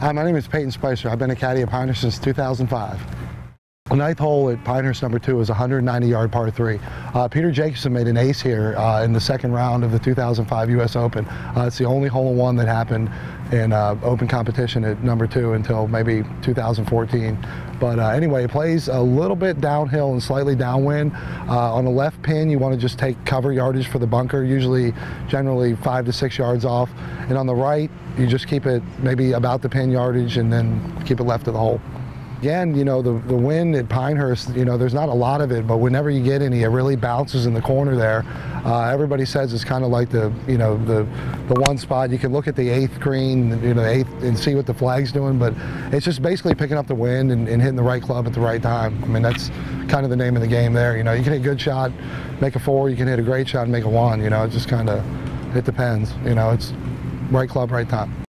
Hi, my name is Peyton Spicer. I've been a caddy at Pinehurst since 2005. The ninth hole at Pinehurst number two is 190 yard par three. Uh, Peter Jacobsen made an ace here uh, in the second round of the 2005 U.S. Open. Uh, it's the only hole in one that happened in uh, open competition at number two until maybe 2014. But uh, anyway, it plays a little bit downhill and slightly downwind. Uh, on the left pin, you want to just take cover yardage for the bunker, usually generally five to six yards off. And on the right, you just keep it maybe about the pin yardage and then keep it left of the hole. Again, you know, the, the wind at Pinehurst, you know, there's not a lot of it, but whenever you get any, it really bounces in the corner there. Uh, everybody says it's kind of like the, you know, the, the one spot. You can look at the eighth green, you know, eighth and see what the flag's doing, but it's just basically picking up the wind and, and hitting the right club at the right time. I mean, that's kind of the name of the game there. You know, you can hit a good shot, make a four, you can hit a great shot and make a one, you know, it just kind of, it depends. You know, it's right club, right time.